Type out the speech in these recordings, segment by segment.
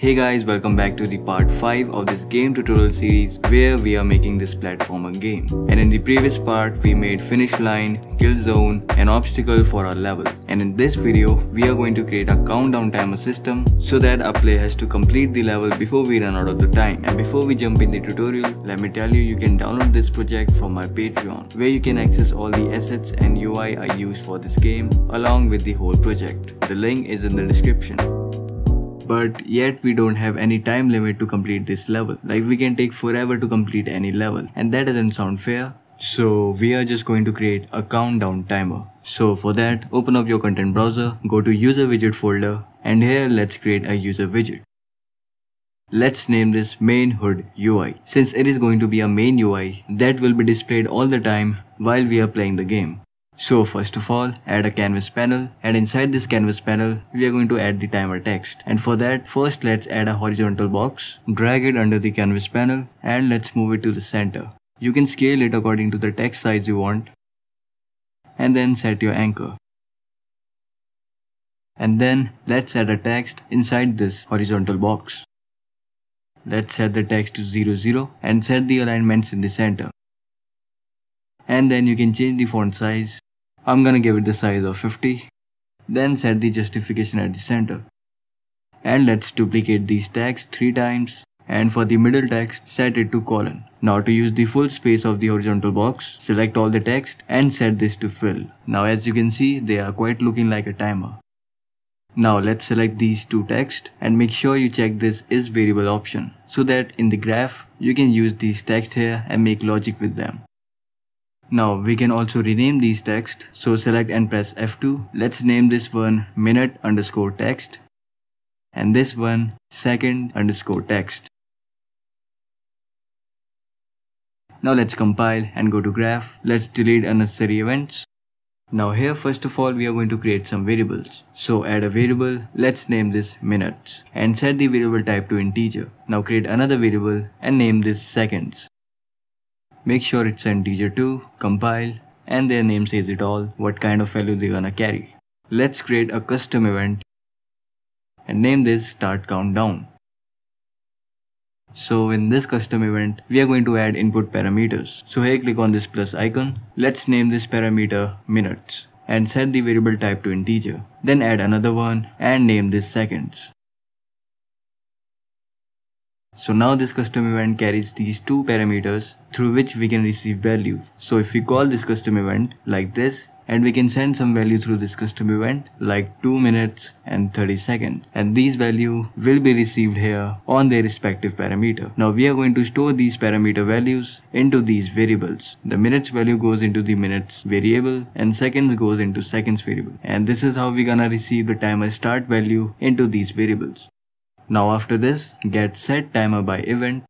Hey guys, welcome back to the part 5 of this game tutorial series where we are making this platformer game. And in the previous part, we made finish line, kill zone, and obstacle for our level. And in this video, we are going to create a countdown timer system so that a player has to complete the level before we run out of the time. And before we jump in the tutorial, let me tell you, you can download this project from my Patreon where you can access all the assets and UI I use for this game along with the whole project. The link is in the description but yet we don't have any time limit to complete this level. Like we can take forever to complete any level and that doesn't sound fair. So we are just going to create a countdown timer. So for that, open up your content browser, go to user widget folder and here let's create a user widget. Let's name this main HUD UI since it is going to be a main UI that will be displayed all the time while we are playing the game. So first of all, add a canvas panel and inside this canvas panel, we are going to add the timer text. And for that, first let's add a horizontal box, drag it under the canvas panel and let's move it to the center. You can scale it according to the text size you want and then set your anchor. And then let's add a text inside this horizontal box. Let's set the text to 00 and set the alignments in the center. And then you can change the font size I'm gonna give it the size of 50. Then set the justification at the center. And let's duplicate these tags 3 times and for the middle text set it to colon. Now to use the full space of the horizontal box, select all the text and set this to fill. Now as you can see they are quite looking like a timer. Now let's select these two text and make sure you check this is variable option so that in the graph you can use these text here and make logic with them. Now we can also rename these text. So select and press F2. Let's name this one minute underscore text and this one second underscore text. Now let's compile and go to graph. Let's delete unnecessary events. Now here first of all we are going to create some variables. So add a variable, let's name this minutes and set the variable type to integer. Now create another variable and name this seconds. Make sure it's integer 2, compile, and their name says it all, what kind of value they're gonna carry. Let's create a custom event and name this start countdown. So in this custom event, we are going to add input parameters. So here click on this plus icon. Let's name this parameter minutes and set the variable type to integer. Then add another one and name this seconds. So now this custom event carries these two parameters through which we can receive values. So if we call this custom event like this and we can send some value through this custom event like 2 minutes and 30 seconds and these value will be received here on their respective parameter. Now we are going to store these parameter values into these variables. The minutes value goes into the minutes variable and seconds goes into seconds variable and this is how we're gonna receive the timer start value into these variables. Now after this, get set timer by event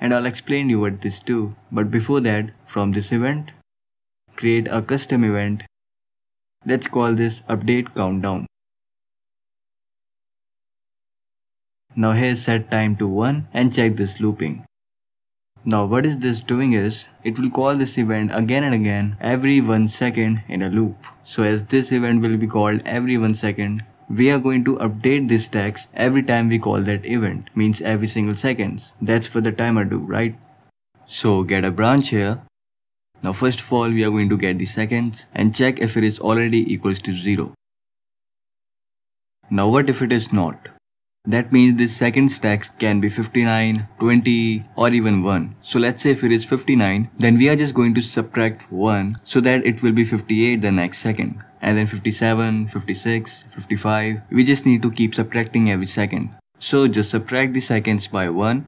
and I'll explain you what this do. But before that, from this event, create a custom event. Let's call this update countdown. Now here set time to 1 and check this looping. Now what is this doing is, it will call this event again and again every 1 second in a loop. So as this event will be called every 1 second, we are going to update this text every time we call that event, means every single seconds. That's what the timer do, right? So get a branch here. Now first of all, we are going to get the seconds and check if it is already equals to 0. Now what if it is not? That means this second text can be 59, 20 or even 1. So let's say if it is 59, then we are just going to subtract 1 so that it will be 58 the next second and then 57, 56, 55. We just need to keep subtracting every second. So just subtract the seconds by 1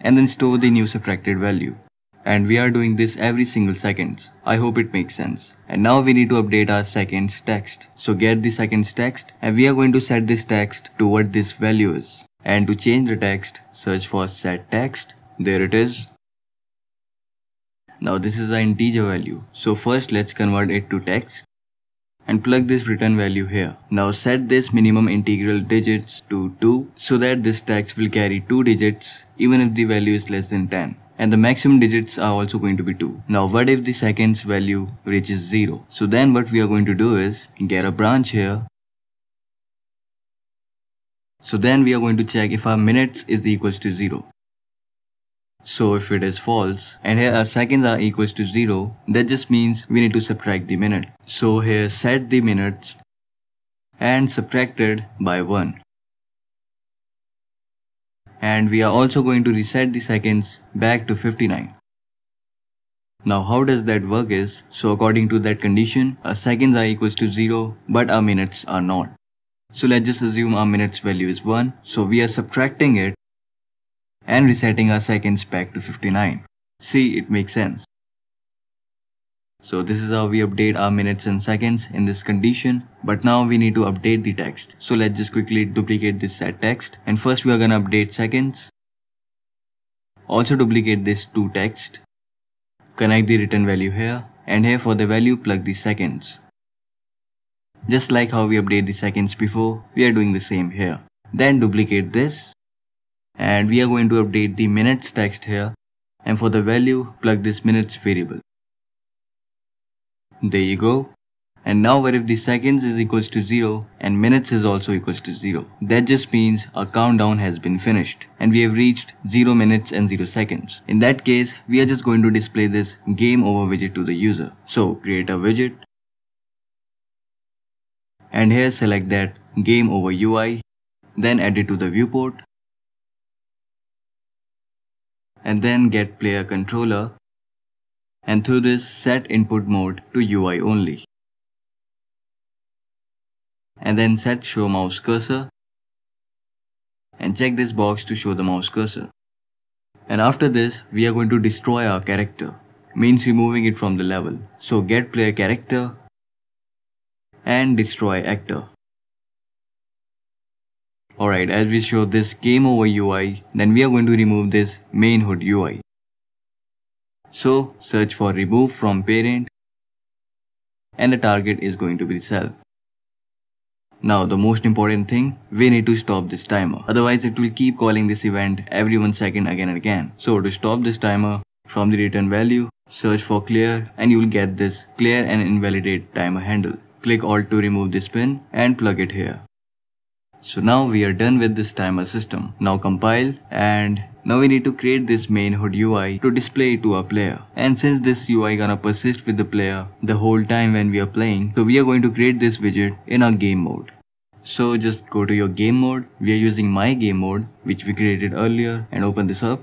and then store the new subtracted value. And we are doing this every single seconds. I hope it makes sense. And now we need to update our seconds text. So get the seconds text and we are going to set this text to what this value is. And to change the text, search for set text. There it is. Now this is the integer value. So first let's convert it to text and plug this return value here. Now set this minimum integral digits to 2 so that this text will carry 2 digits even if the value is less than 10 and the maximum digits are also going to be 2. Now what if the seconds value reaches 0? So then what we are going to do is get a branch here So then we are going to check if our minutes is equals to 0. So if it is false and here our seconds are equals to 0 that just means we need to subtract the minute. So here set the minutes and subtracted by 1. And we are also going to reset the seconds back to 59. Now how does that work is, so according to that condition, our seconds are equals to 0 but our minutes are not. So let's just assume our minutes value is 1, so we are subtracting it and resetting our seconds back to 59. See, it makes sense. So this is how we update our minutes and seconds in this condition. But now we need to update the text. So let's just quickly duplicate this set text. And first we are gonna update seconds. Also duplicate this to text. Connect the return value here. And here for the value plug the seconds. Just like how we update the seconds before, we are doing the same here. Then duplicate this and we are going to update the minutes text here and for the value plug this minutes variable. There you go. And now what if the seconds is equals to 0 and minutes is also equals to 0? That just means our countdown has been finished and we have reached 0 minutes and 0 seconds. In that case, we are just going to display this game over widget to the user. So create a widget and here select that game over UI then add it to the viewport and then get player controller and through this set input mode to UI only. And then set show mouse cursor and check this box to show the mouse cursor. And after this, we are going to destroy our character, means removing it from the level. So get player character and destroy actor. Alright, as we show this game over UI, then we are going to remove this main HUD UI. So search for remove from parent and the target is going to be self. Now the most important thing, we need to stop this timer. Otherwise it will keep calling this event every 1 second again and again. So to stop this timer, from the return value, search for clear and you will get this clear and invalidate timer handle. Click alt to remove this pin and plug it here. So now we are done with this timer system. Now compile and now we need to create this main HUD UI to display it to our player. And since this UI gonna persist with the player the whole time when we are playing, so we are going to create this widget in our game mode. So just go to your game mode. We are using my game mode which we created earlier and open this up.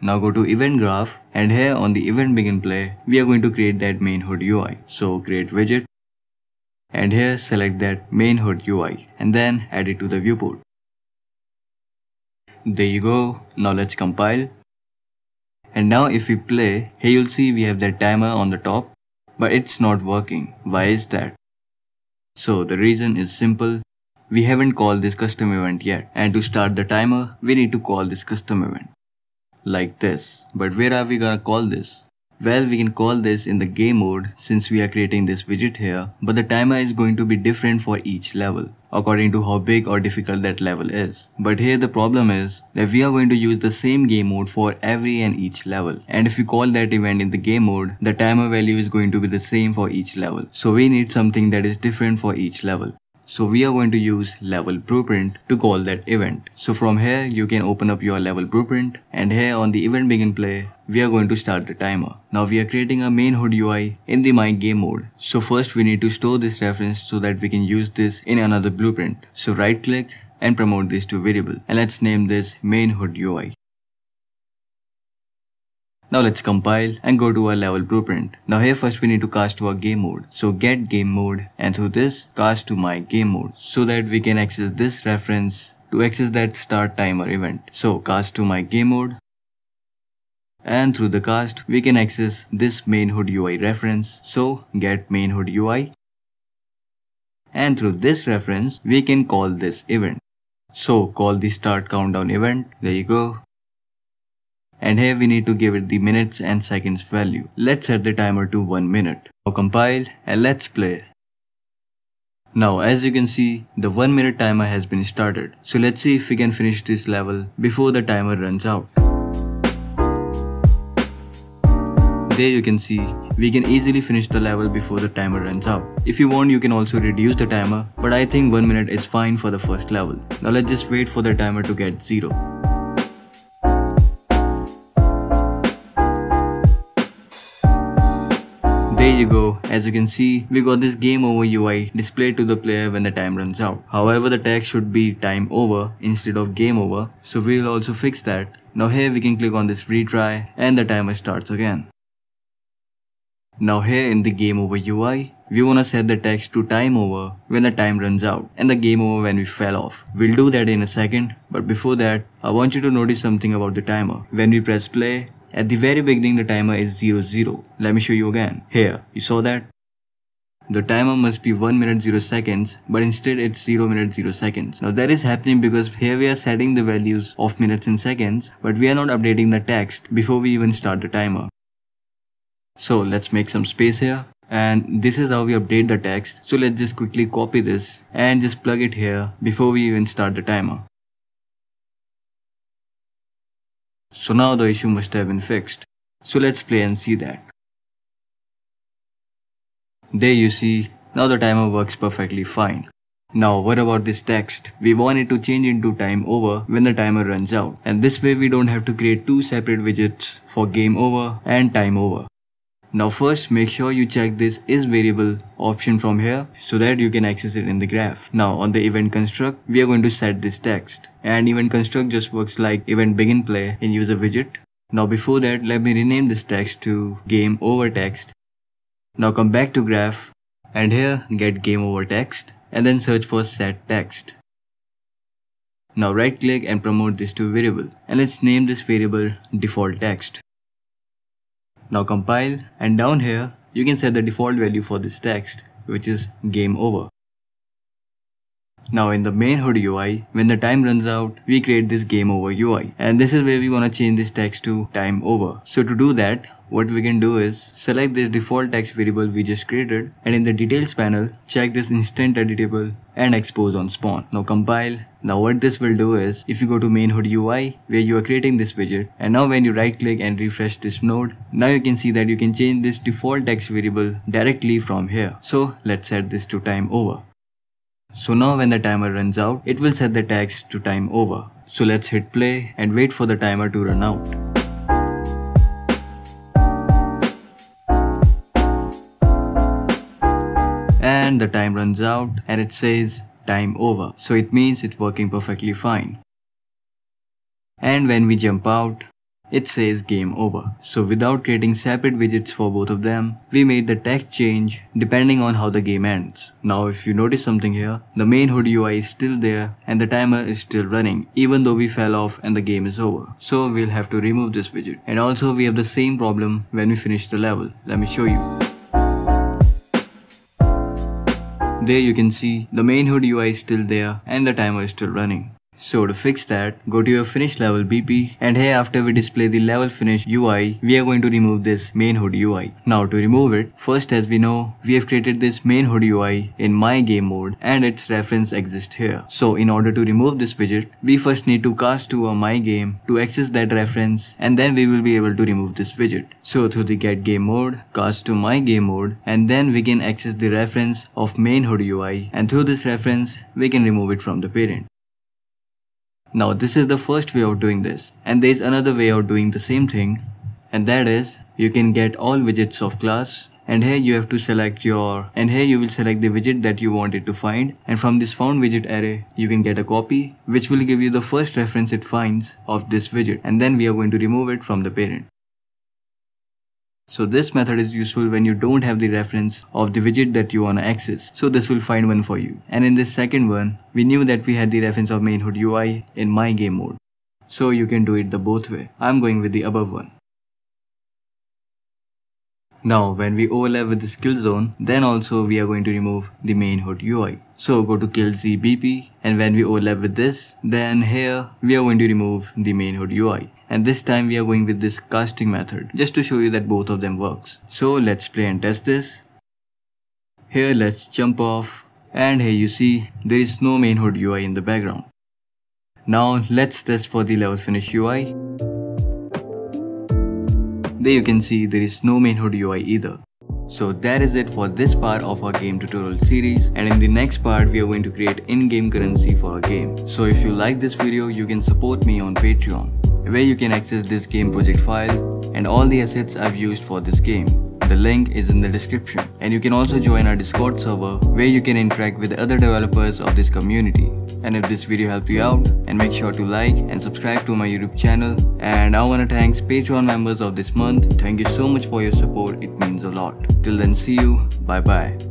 Now go to event graph and here on the event begin play, we are going to create that main HUD UI. So create widget and here select that main HUD UI and then add it to the viewport. There you go. Now let's compile. And now if we play, here you'll see we have that timer on the top, but it's not working. Why is that? So the reason is simple. We haven't called this custom event yet. And to start the timer, we need to call this custom event. Like this. But where are we gonna call this? Well, we can call this in the game mode since we are creating this widget here, but the timer is going to be different for each level according to how big or difficult that level is. But here the problem is that we are going to use the same game mode for every and each level. And if we call that event in the game mode, the timer value is going to be the same for each level. So we need something that is different for each level. So we are going to use level blueprint to call that event. So from here you can open up your level blueprint and here on the event begin play we are going to start the timer. Now we are creating a main HUD UI in the my game mode. So first we need to store this reference so that we can use this in another blueprint. So right click and promote this to variable and let's name this main HUD UI. Now let's compile and go to our level blueprint. Now here first we need to cast to our game mode. So get game mode and through this cast to my game mode so that we can access this reference to access that start timer event. So cast to my game mode and through the cast we can access this main HUD UI reference. So get main HUD UI and through this reference we can call this event. So call the start countdown event. There you go and here we need to give it the minutes and seconds value. Let's set the timer to 1 minute. Now compile and let's play. Now as you can see, the 1 minute timer has been started. So let's see if we can finish this level before the timer runs out. there you can see we can easily finish the level before the timer runs out. If you want you can also reduce the timer but I think 1 minute is fine for the first level. Now let's just wait for the timer to get 0. There you go, as you can see, we got this game over UI displayed to the player when the time runs out. However, the text should be time over instead of game over, so we will also fix that. Now here we can click on this retry and the timer starts again. Now here in the game over UI, we wanna set the text to time over when the time runs out and the game over when we fell off. We'll do that in a second, but before that, I want you to notice something about the timer. When we press play, at the very beginning the timer is 00. 0. Let me show you again. Here, you saw that? The timer must be 1 minute 0 seconds, but instead it's 0 minute 0 seconds. Now that is happening because here we are setting the values of minutes and seconds, but we are not updating the text before we even start the timer. So let's make some space here. And this is how we update the text. So let's just quickly copy this and just plug it here before we even start the timer. So now the issue must have been fixed. So let's play and see that. There you see, now the timer works perfectly fine. Now what about this text? We want it to change into time over when the timer runs out. And this way we don't have to create two separate widgets for game over and time over. Now first make sure you check this is variable option from here so that you can access it in the graph. Now on the event construct we are going to set this text and event construct just works like event begin play in user widget. Now before that let me rename this text to game over text. Now come back to graph and here get game over text and then search for set text. Now right click and promote this to variable and let's name this variable default text. Now compile and down here you can set the default value for this text which is game over. Now in the main HUD UI, when the time runs out, we create this game over UI and this is where we want to change this text to time over. So to do that, what we can do is select this default text variable we just created and in the details panel check this instance editable and expose on spawn. Now compile. Now what this will do is if you go to main HUD UI where you are creating this widget and now when you right click and refresh this node now you can see that you can change this default text variable directly from here. So let's set this to time over. So now when the timer runs out it will set the text to time over. So let's hit play and wait for the timer to run out. And the time runs out and it says time over. So it means it's working perfectly fine. And when we jump out, it says game over. So without creating separate widgets for both of them, we made the text change depending on how the game ends. Now if you notice something here, the main HUD UI is still there and the timer is still running even though we fell off and the game is over. So we'll have to remove this widget. And also we have the same problem when we finish the level. Let me show you. There you can see the main HUD UI is still there and the timer is still running. So to fix that, go to your finish level BP and here after we display the level finish UI, we are going to remove this main HUD UI. Now to remove it, first as we know, we have created this main HUD UI in my game mode and its reference exists here. So in order to remove this widget, we first need to cast to a my game to access that reference and then we will be able to remove this widget. So through the get game mode, cast to my game mode and then we can access the reference of main HUD UI and through this reference, we can remove it from the parent. Now this is the first way of doing this and there is another way of doing the same thing and that is you can get all widgets of class and here you have to select your and here you will select the widget that you want it to find and from this found widget array you can get a copy which will give you the first reference it finds of this widget and then we are going to remove it from the parent. So this method is useful when you don't have the reference of the widget that you want to access. So this will find one for you. And in this second one, we knew that we had the reference of main HUD UI in my game mode. So you can do it the both way. I'm going with the above one. Now when we overlap with the skill zone, then also we are going to remove the main hood UI. So go to kill z BP and when we overlap with this, then here we are going to remove the main HUD UI and this time we are going with this casting method just to show you that both of them works. So let's play and test this. Here let's jump off and here you see there is no main HUD UI in the background. Now let's test for the level finish UI. There you can see there is no main HUD UI either. So that is it for this part of our game tutorial series and in the next part we are going to create in-game currency for our game. So if you like this video you can support me on Patreon where you can access this game project file and all the assets I've used for this game. The link is in the description. And you can also join our Discord server where you can interact with other developers of this community. And if this video helped you out, and make sure to like and subscribe to my YouTube channel. And I wanna thank Patreon members of this month. Thank you so much for your support, it means a lot. Till then see you, bye bye.